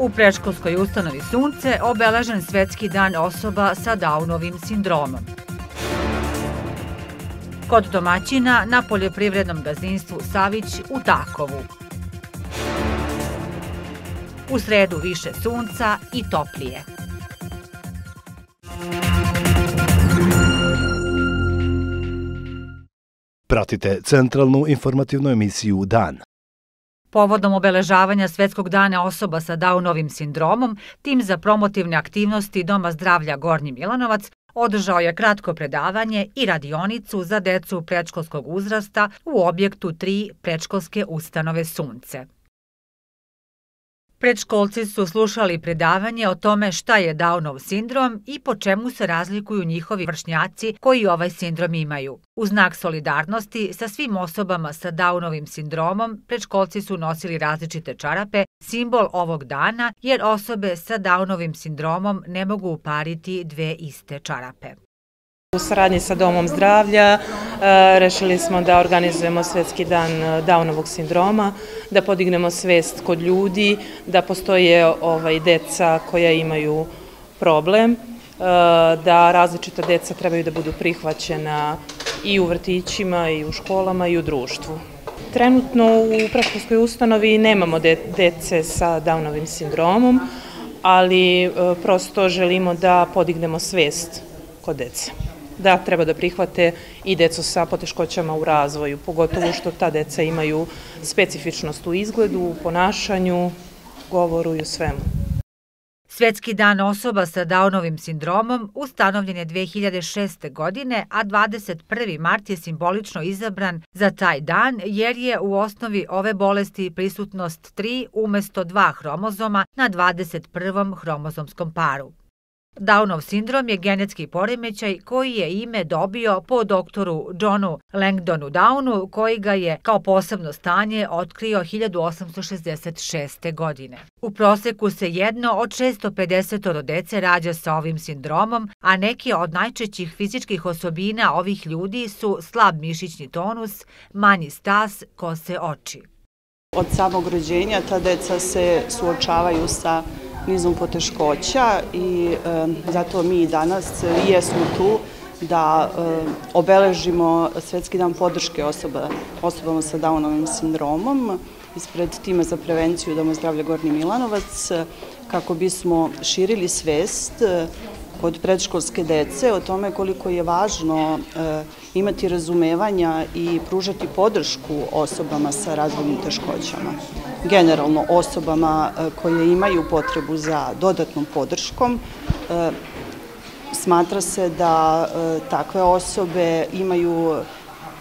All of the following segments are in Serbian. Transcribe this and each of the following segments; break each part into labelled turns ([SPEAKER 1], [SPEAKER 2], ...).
[SPEAKER 1] U preškolskoj ustanovi Sunce obeležen svetski dan osoba sa Downovim sindromom. Kod domaćina na poljoprivrednom gazdinstvu Savić u Takovu. U sredu više sunca i toplije.
[SPEAKER 2] Pratite centralnu informativnu emisiju Dan.
[SPEAKER 1] Povodom obeležavanja Svetskog dana osoba sa Downovim sindromom, tim za promotivne aktivnosti Doma zdravlja Gornji Milanovac održao je kratko predavanje i radionicu za decu predškolskog uzrasta u objektu 3 predškolske ustanove Sunce. Predškolci su slušali predavanje o tome šta je Downov sindrom i po čemu se razlikuju njihovi vršnjaci koji ovaj sindrom imaju. U znak solidarnosti sa svim osobama sa Downovim sindromom, predškolci su nosili različite čarape, simbol ovog dana, jer osobe sa Downovim sindromom ne mogu upariti dve iste čarape.
[SPEAKER 3] U saradnji sa Domom zdravlja e, rešili smo da organizujemo Svetski dan e, Downovog sindroma, da podignemo svest kod ljudi, da postoje ovaj, deca koja imaju problem, e, da različita deca trebaju da budu prihvaćena i u vrtićima, i u školama, i u društvu. Trenutno u predškolskoj ustanovi nemamo dece sa Downovim sindromom, ali prosto želimo da podignemo svest kod dece da treba da prihvate i deco sa poteškoćama u razvoju, pogotovo što ta deca imaju specifičnost u izgledu, u ponašanju, govoru i u svemu.
[SPEAKER 1] Svetski dan osoba sa Downovim sindromom ustanovljen je 2006. godine, a 21. mart je simbolično izabran za taj dan jer je u osnovi ove bolesti prisutnost 3 umesto 2 hromozoma na 21. hromozomskom paru. Downov sindrom je genetski poremećaj koji je ime dobio po doktoru Johnu Langdonu Downu, koji ga je kao posebno stanje otkrio 1866. godine. U proseku se jedno od 650 dece rađa sa ovim sindromom, a neki od najčećih fizičkih osobina ovih ljudi su slab mišićni tonus, manji stas, kose oči.
[SPEAKER 4] Od samog rođenja ta deca se suočavaju sa nizom poteškoća i e, zato mi danas jesmo tu da e, obeležimo Svetski dan podrške osoba, osobama sa Downovim sindromom ispred tima za prevenciju Doma zdravlja Gornji Milanovac kako bismo širili svest kod predškolske dece o tome koliko je važno e, imati razumevanja i pružati podršku osobama sa razvojnim teškoćama. Generalno osobama e, koje imaju potrebu za dodatnom podrškom, e, smatra se da takve osobe imaju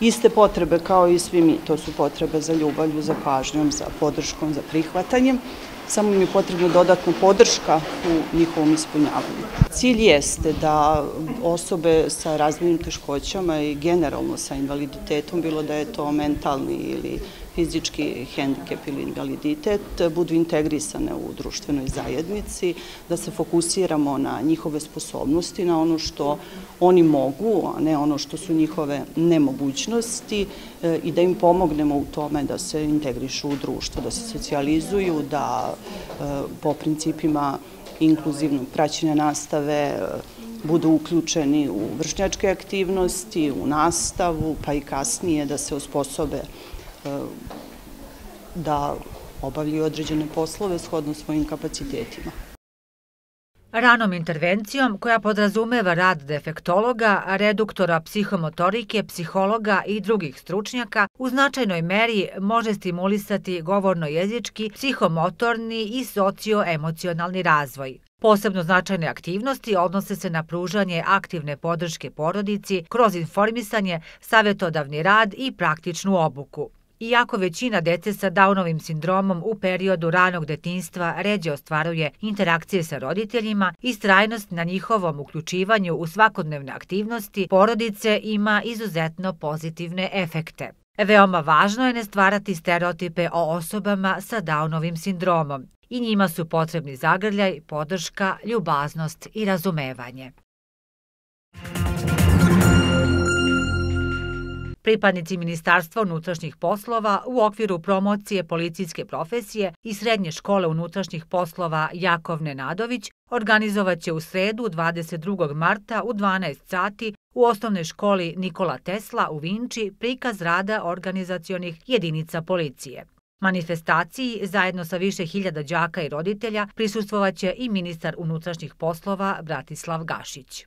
[SPEAKER 4] iste potrebe kao i svi mi. To su potrebe za ljubavlju, za pažnjom, za podrškom, za prihvatanjem samo im je potrebna dodatna podrška u njihovom ispunjavanju. Cilj jeste da osobe sa razvojnim teškoćama i generalno sa invaliditetom, bilo da je to mentalni ili fizički hendikep ili invaliditet budu integrisane u društvenoj zajednici, da se fokusiramo na njihove sposobnosti, na ono što oni mogu, a ne ono što su njihove nemogućnosti e, i da im pomognemo u tome da se integrišu u društvo, da se socijalizuju, da e, po principima inkluzivnog praćenja nastave e, budu uključeni u vršnjačke aktivnosti, u nastavu, pa i kasnije da se osposobe da obavljaju određene poslove shodno svojim kapacitetima.
[SPEAKER 1] Ranom intervencijom, koja podrazumeva rad defektologa, reduktora psihomotorike, psihologa i drugih stručnjaka, u značajnoj meri može stimulisati govorno-jezički, psihomotorni i socioemocionalni razvoj. Posebno značajne aktivnosti odnose se na pružanje aktivne podrške porodici kroz informisanje, savjetodavni rad i praktičnu obuku. Iako većina dece sa Downovim sindromom u periodu ranog detinstva ređe ostvaruje interakcije sa roditeljima, istrajnost na njihovom uključivanju u svakodnevne aktivnosti porodice ima izuzetno pozitivne efekte. Veoma važno je ne stvarati stereotipe o osobama sa Downovim sindromom i njima su potrebni zagrljaj, podrška, ljubaznost i razumevanje. Pripadnici Ministarstva unutrašnjih poslova u okviru promocije policijske profesije i Srednje škole unutrašnjih poslova Jakov Nenadović organizovaće u sredu 22. marta u 12 sati u osnovnoj školi Nikola Tesla u Vinči prikaz rada organizacionih jedinica policije. Manifestaciji, zajedno sa više hiljada đaka i roditelja, prisustvovaće i ministar unutrašnjih poslova Bratislav Gašić.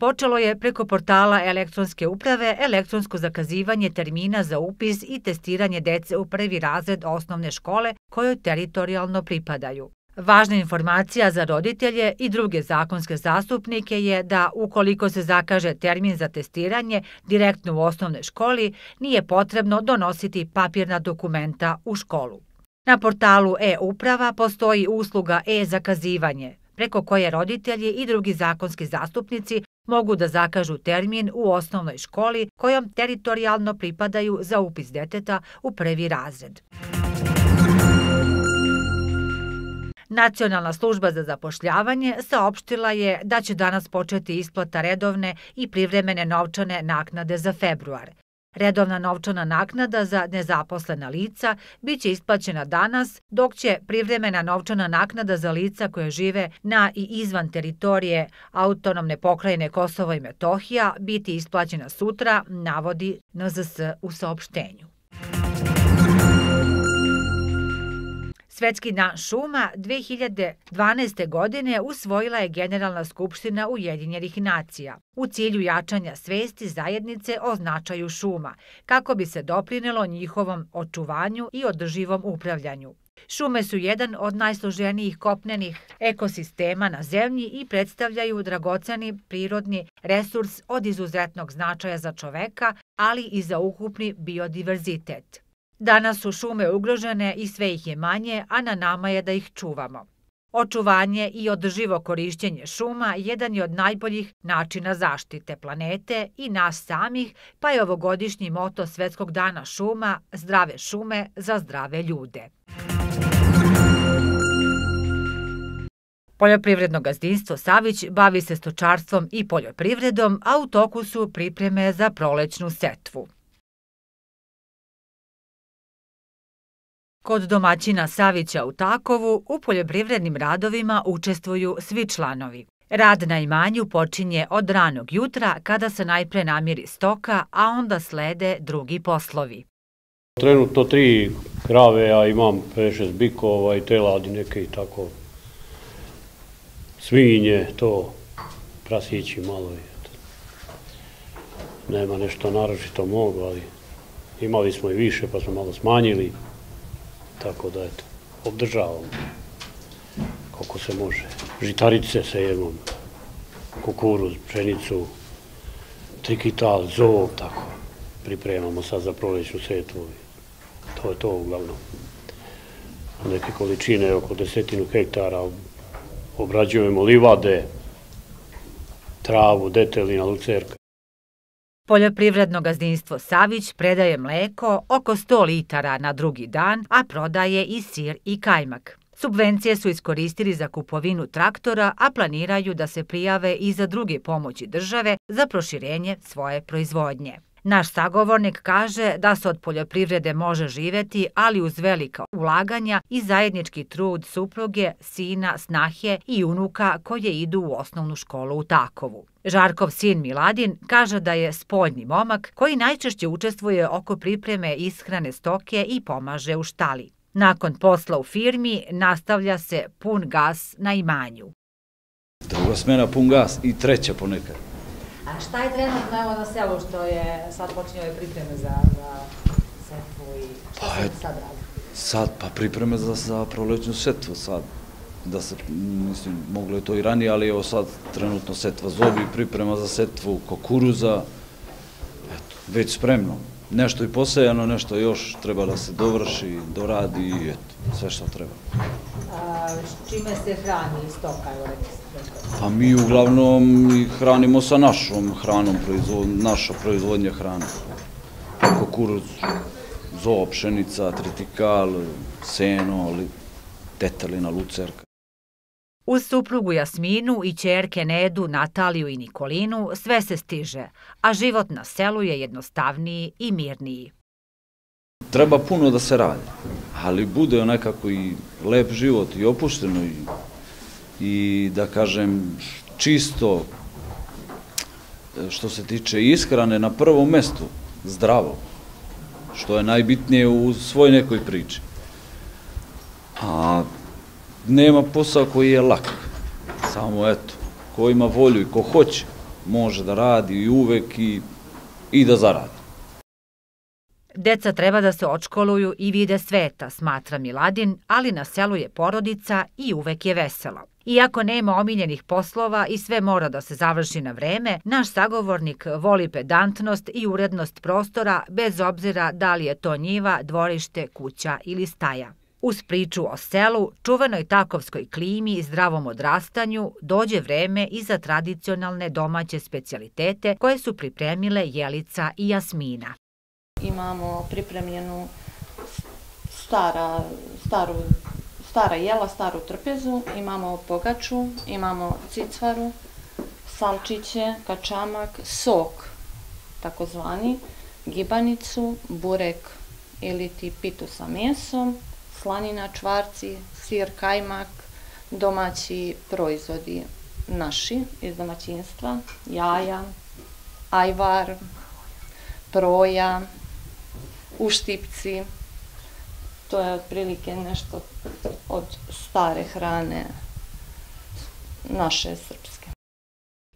[SPEAKER 1] Počelo je preko portala elektronske uprave elektronsko zakazivanje termina za upis i testiranje dece u prvi razred osnovne škole kojoj teritorijalno pripadaju. Važna informacija za roditelje i druge zakonske zastupnike je da ukoliko se zakaže termin za testiranje direktno u osnovnoj školi, nije potrebno donositi papirna dokumenta u školu. Na portalu e-uprava postoji usluga e-zakazivanje, preko koje roditelji i drugi zakonski zastupnici mogu da zakažu termin u osnovnoj školi kojom teritorijalno pripadaju za upis deteta u prvi razred. Nacionalna služba za zapošljavanje saopštila je da će danas početi isplata redovne i privremene novčane naknade za februar. Redovna novčana naknada za nezaposlena lica biće isplaćena danas, dok će privremena novčana naknada za lica koje žive na i izvan teritorije autonomne pokrajine Kosovo i Metohija biti isplaćena sutra, navodi NZS u saopštenju. Svetski dan šuma 2012. godine usvojila je Generalna skupština Ujedinjenih nacija u cilju jačanja svesti zajednice o značaju šuma, kako bi se doprinelo njihovom očuvanju i održivom upravljanju. Šume su jedan od najsloženijih kopnenih ekosistema na zemlji i predstavljaju dragoceni prirodni resurs od izuzetnog značaja za čoveka, ali i za ukupni biodiverzitet. Danas su šume ugrožene i sve ih je manje, a na nama je da ih čuvamo. Očuvanje i održivo korišćenje šuma jedan je od najboljih načina zaštite planete i nas samih, pa je ovogodišnji moto Svetskog dana šuma Zdrave šume za zdrave ljude. Poljoprivredno gazdinstvo Savić bavi se stočarstvom i poljoprivredom, a u toku su pripreme za prolećnu setvu. Kod domaćina Savića u Takovu u poljoprivrednim radovima učestvuju svi članovi. Rad na imanju počinje od ranog jutra kada se najpre namiri stoka, a onda slede drugi poslovi.
[SPEAKER 5] Trenutno tri krave, ja imam 5-6 bikova i teladi neke i tako. Svinje, to, prasići malo. Nema nešto naročito mogu, ali imali smo i više pa smo malo smanjili. Tako da, eto, obdržavam koliko se može. Žitarice sejemo, kukuruz, pšenicu, trikital, zov, tako. Pripremamo sad za prolećnu setvu. To je to uglavnom. Neke količine, oko desetinu hektara, obrađujemo livade, travu, detelina, lucerka.
[SPEAKER 1] Poljoprivredno gazdinstvo Savić predaje mleko oko 100 litara na drugi dan, a prodaje i sir i kajmak. Subvencije su iskoristili za kupovinu traktora, a planiraju da se prijave i za druge pomoći države za proširenje svoje proizvodnje. Naš sagovornik kaže da se od poljoprivrede može živeti, ali uz velika ulaganja i zajednički trud supruge, sina, snahe i unuka koje idu u osnovnu školu u Takovu. Žarkov sin Miladin kaže da je spoljni momak koji najčešće učestvuje oko pripreme ishrane stoke i pomaže u štali. Nakon posla u firmi nastavlja se pun gas na imanju.
[SPEAKER 6] Druga smena pun gas i treća ponekad.
[SPEAKER 1] A šta je trenutno evo na selu što je sad počinje ove pripreme za, za setvu i šta pa, se sad radi?
[SPEAKER 6] Sad, pa pripreme za, za prolećnu setvu sad. Da se, mislim, moglo je to i ranije, ali evo sad trenutno setva zobi, priprema za setvu kukuruza, eto, već spremno. Nešto i posejano, nešto još treba da se dovrši, doradi i eto, sve što treba.
[SPEAKER 1] A, čime se hrani stoka,
[SPEAKER 6] Pa mi uglavnom hranimo sa našom hranom, proizvod, naša proizvodnja hrane. Kukuruz, zoo, pšenica, tritikal, seno, detalina, lucerka.
[SPEAKER 1] Uz suprugu Jasminu i čerke Nedu, Nataliju i Nikolinu sve se stiže, a život na selu je jednostavniji i mirniji.
[SPEAKER 6] Treba puno da se radi, ali bude nekako i lep život i opušteno i, i da kažem čisto što se tiče ishrane na prvom mestu, zdravo, što je najbitnije u svoj nekoj priči. A nema posao koji je lak. Samo eto, ko ima volju i ko hoće, može da radi i uvek i, i da zaradi.
[SPEAKER 1] Deca treba da se očkoluju i vide sveta, smatra Miladin, ali na selu je porodica i uvek je veselo. Iako nema omiljenih poslova i sve mora da se završi na vreme, naš sagovornik voli pedantnost i urednost prostora bez obzira da li je to njiva, dvorište, kuća ili staja. Uz priču o selu, čuvenoj takovskoj klimi i zdravom odrastanju, dođe vreme i za tradicionalne domaće specialitete koje su pripremile Jelica i Jasmina.
[SPEAKER 7] Imamo pripremljenu stara, staru, stara jela, staru trpezu, imamo pogaču, imamo cicvaru, salčiće, kačamak, sok, takozvani, gibanicu, burek ili ti pitu sa mesom, slanina, čvarci, sir, kajmak, domaći proizvodi naši iz domaćinstva, jaja, ajvar, proja, uštipci. To je otprilike nešto od stare hrane naše srpske.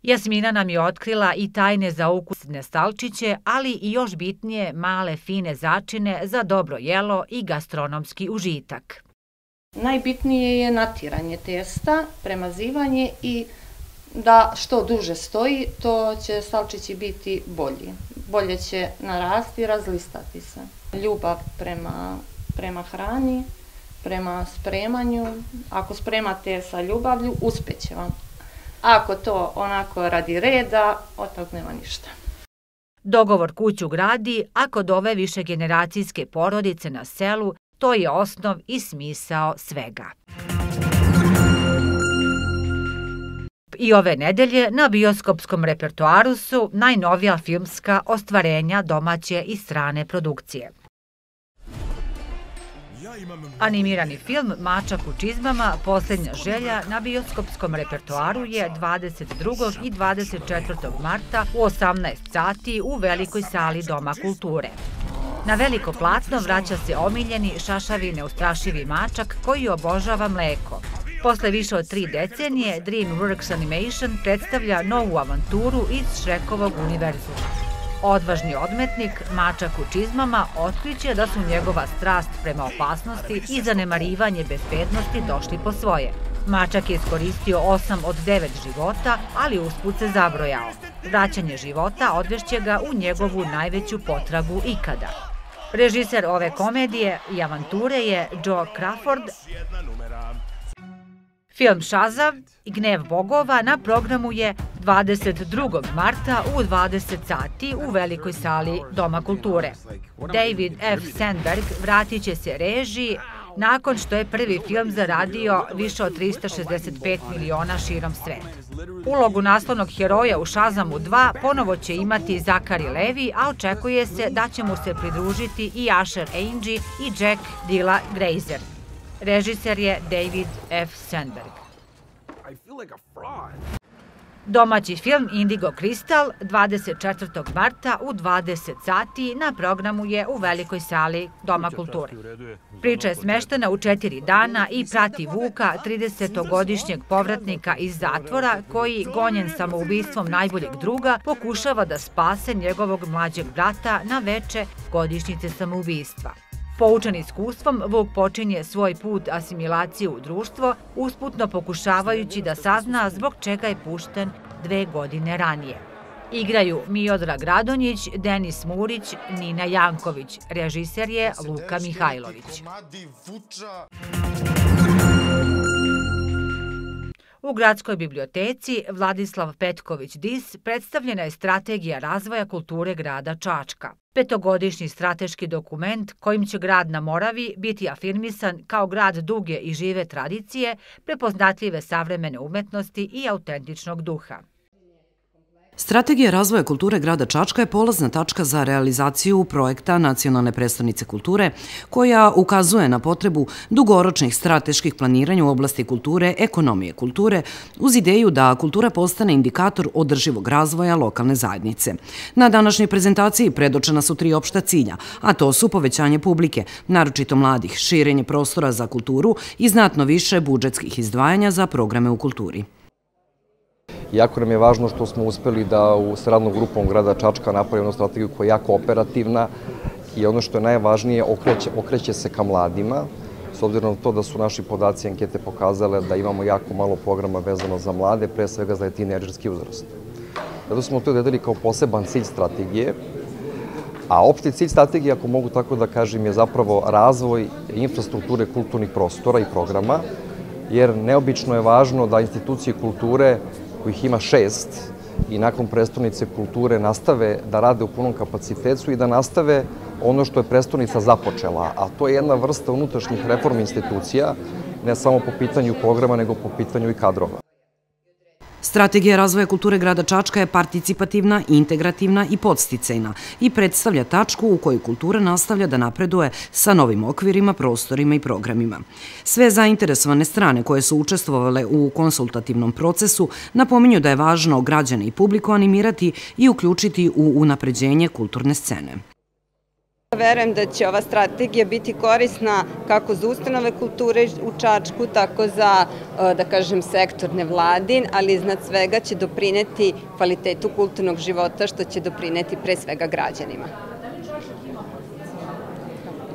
[SPEAKER 1] Jasmina nam je otkrila i tajne za ukusne stalčiće, ali i još bitnije male fine začine za dobro jelo i gastronomski užitak.
[SPEAKER 7] Najbitnije je natiranje testa, premazivanje i da što duže stoji, to će stalčići biti bolji. Bolje će narasti i razlistati se. Ljubav prema, prema hrani, prema spremanju. Ako spremate sa ljubavlju, uspeće vam. Ako to onako radi reda, od tog nema ništa.
[SPEAKER 1] Dogovor kuću gradi, a kod ove generacijske porodice na selu, to je osnov i smisao svega. I ove nedelje na bioskopskom repertoaru su najnovija filmska ostvarenja domaće i strane produkcije. Animirani film Mačak u čizmama, posljednja želja na bioskopskom repertoaru je 22. i 24. marta u 18 sati u velikoj sali Doma kulture. Na veliko platno vraća se omiljeni šašavi neustrašivi mačak koji obožava mleko. Posle više od tri decenije, DreamWorks Animation predstavlja novu avanturu iz Šrekovog univerzuma. Odvažni odmetnik, mačak u čizmama, otkriće da su njegova strast prema opasnosti i zanemarivanje bezbednosti došli po svoje. Mačak je iskoristio 8 od 9 života, ali usput se zabrojao. Vraćanje života odvešće ga u njegovu najveću potragu ikada. Režiser ove komedije i avanture je Joe Crawford, Film Šazav i Gnev bogova na programu je 22. marta u 20 sati u velikoj sali Doma kulture. David F. Sandberg vratit će se režiji nakon što je prvi film zaradio više od 365 miliona širom sveta. Ulogu naslovnog heroja u Shazamu 2 ponovo će imati Zakari Levi, a očekuje se da će mu se pridružiti i Asher Angie i Jack Dilla Grazer. Režiser je David F. Sandberg. Domaći film Indigo Kristal 24. marta u 20 sati na programu je u velikoj sali Doma kulture. Priča je smeštena u četiri dana i prati Vuka, 30-godišnjeg povratnika iz zatvora, koji, gonjen samoubistvom najboljeg druga, pokušava da spase njegovog mlađeg brata na veče godišnjice samoubistva. Poučan iskustvom, Vuk počinje svoj put asimilacije u društvo, usputno pokušavajući da sazna zbog čega je pušten dve godine ranije. Igraju Miodrag Radonjić, Denis Murić, Nina Janković. Režiser je Luka Mihajlović. U Gradskoj biblioteci Vladislav Petković Dis predstavljena je Strategija razvoja kulture grada Čačka. Petogodišnji strateški dokument kojim će grad na Moravi biti afirmisan kao grad duge i žive tradicije, prepoznatljive savremene umetnosti i autentičnog duha.
[SPEAKER 8] Strategija razvoja kulture grada Čačka je polazna tačka za realizaciju projekta Nacionalne predstavnice kulture, koja ukazuje na potrebu dugoročnih strateških planiranja u oblasti kulture, ekonomije kulture, uz ideju da kultura postane indikator održivog razvoja lokalne zajednice. Na današnjoj prezentaciji predočena su tri opšta cilja, a to su povećanje publike, naročito mladih, širenje prostora za kulturu i znatno više budžetskih izdvajanja za programe u kulturi.
[SPEAKER 9] Jako nam je važno što smo uspeli da u sradnom grupom grada Čačka napravimo strategiju koja je jako operativna i ono što je najvažnije okreće, okreće se ka mladima, s obzirom na to da su naši podaci ankete pokazale da imamo jako malo programa vezano za mlade, pre svega za tineđerski uzrast. Zato smo to dedeli kao poseban cilj strategije, a opšti cilj strategije, ako mogu tako da kažem, je zapravo razvoj infrastrukture kulturnih prostora i programa, jer neobično je važno da institucije kulture kojih ima šest, i nakon predstavnice kulture nastave da rade u punom kapacitetu i da nastave ono što je predstavnica započela, a to je jedna vrsta unutrašnjih reform institucija, ne samo po pitanju programa, nego po pitanju i kadrova.
[SPEAKER 8] Strategija razvoja kulture grada Čačka je participativna, integrativna i podsticajna i predstavlja tačku u kojoj kultura nastavlja da napreduje sa novim okvirima, prostorima i programima. Sve zainteresovane strane koje su učestvovale u konsultativnom procesu napominju da je važno građane i publiku animirati i uključiti u unapređenje kulturne scene.
[SPEAKER 10] Verujem da će ova strategija biti korisna kako za ustanove kulture u Čačku, tako za, e, da kažem, sektor nevladin, ali iznad svega će doprineti kvalitetu kulturnog života, što će doprineti pre svega građanima.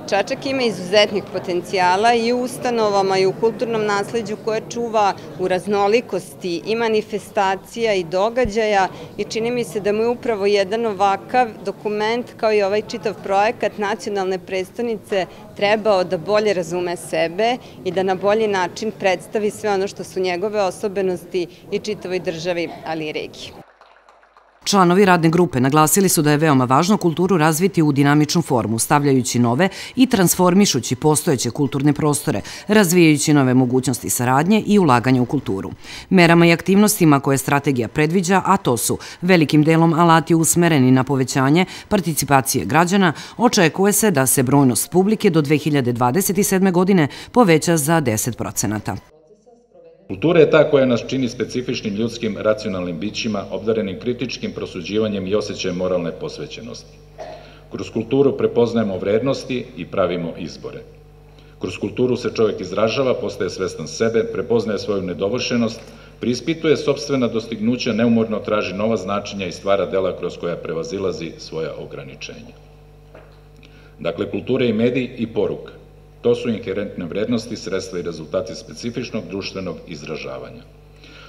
[SPEAKER 10] Čačak ima izuzetnih potencijala i u ustanovama i u kulturnom nasledđu koje čuva u raznolikosti i manifestacija i događaja i čini mi se da mu je upravo jedan ovakav dokument kao i ovaj čitav projekat nacionalne predstavnice trebao da bolje razume sebe i da na bolji način predstavi sve ono što su njegove osobenosti i čitavoj državi, ali i regiji.
[SPEAKER 8] Članovi radne grupe naglasili su da je veoma važno kulturu razviti u dinamičnu formu, stavljajući nove i transformišući postojeće kulturne prostore, razvijajući nove mogućnosti saradnje i ulaganja u kulturu. Merama i aktivnostima koje strategija predviđa, a to su velikim delom alati usmereni na povećanje participacije građana, očekuje se da se brojnost publike do 2027. godine poveća za 10 procenata.
[SPEAKER 11] Kultura je ta koja nas čini specifičnim ljudskim racionalnim bićima, obdarenim kritičkim prosuđivanjem i osjećajem moralne posvećenosti. Kroz kulturu prepoznajemo vrednosti i pravimo izbore. Kroz kulturu se čovjek izražava, postaje svestan sebe, prepoznaje svoju nedovršenost, prispituje sobstvena dostignuća, neumorno traži nova značenja i stvara dela kroz koja prevazilazi svoja ograničenja. Dakle, kultura i medij i poruka. To su inherentne vrednosti, sredstva i rezultati specifičnog društvenog izražavanja.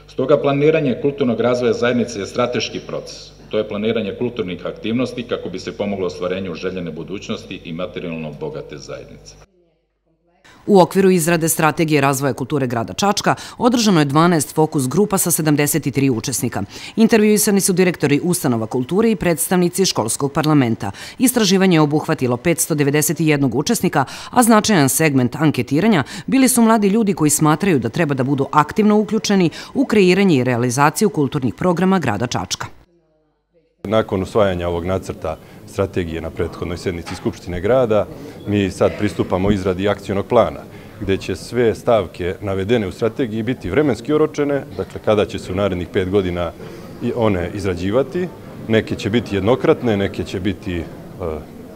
[SPEAKER 11] Stoga planiranje kulturnog razvoja zajednice je strateški proces. To je planiranje kulturnih aktivnosti kako bi se pomoglo ostvarenju željene budućnosti i materijalno bogate zajednice.
[SPEAKER 8] U okviru izrade strategije razvoja kulture grada Čačka održano je 12 fokus grupa sa 73 učesnika. Intervjuisani su direktori ustanova kulture i predstavnici školskog parlamenta. Istraživanje je obuhvatilo 591 učesnika, a značajan segment anketiranja bili su mladi ljudi koji smatraju da treba da budu aktivno uključeni u kreiranje i realizaciju kulturnih programa grada Čačka.
[SPEAKER 12] Nakon usvajanja ovog nacrta strategije na prethodnoj sednici Skupštine grada, mi sad pristupamo izradi akcijnog plana gde će sve stavke navedene u strategiji biti vremenski oročene, dakle kada će se u narednih pet godina one izrađivati. Neke će biti jednokratne, neke će biti e,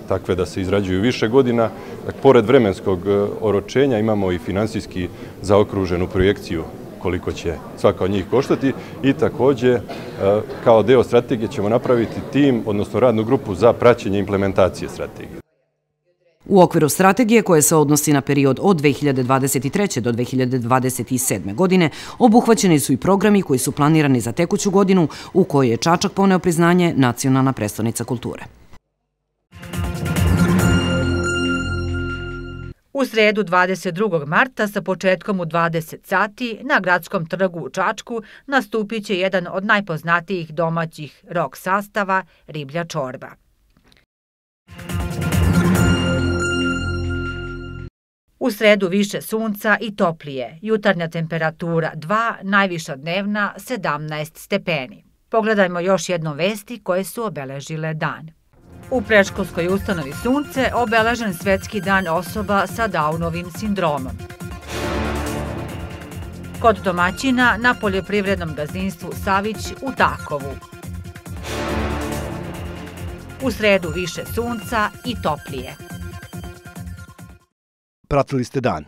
[SPEAKER 12] takve da se izrađuju više godina. Dakle, pored vremenskog e, oročenja imamo i finansijski zaokruženu projekciju koliko će svaka od njih koštati i takođe e, kao deo strategije ćemo napraviti tim, odnosno radnu grupu za praćenje implementacije strategije.
[SPEAKER 8] U okviru strategije koje se odnosi na period od 2023. do 2027. godine obuhvaćeni su i programi koji su planirani za tekuću godinu u kojoj je Čačak poneo priznanje nacionalna predstavnica kulture.
[SPEAKER 1] U sredu 22. marta sa početkom u 20 sati na gradskom trgu u Čačku nastupit će jedan od najpoznatijih domaćih rok sastava Riblja čorba. U sredu više sunca i toplije, jutarnja temperatura 2, najviša dnevna 17 stepeni. Pogledajmo još jedno vesti koje su obeležile dan. U preškolskoj ustanovi Sunce obeležen svetski dan osoba sa Downovim sindromom. Kod domaćina na poljoprivrednom gazdinstvu Savić u Takovu. U sredu više sunca i toplije.
[SPEAKER 2] Pratili ste dan.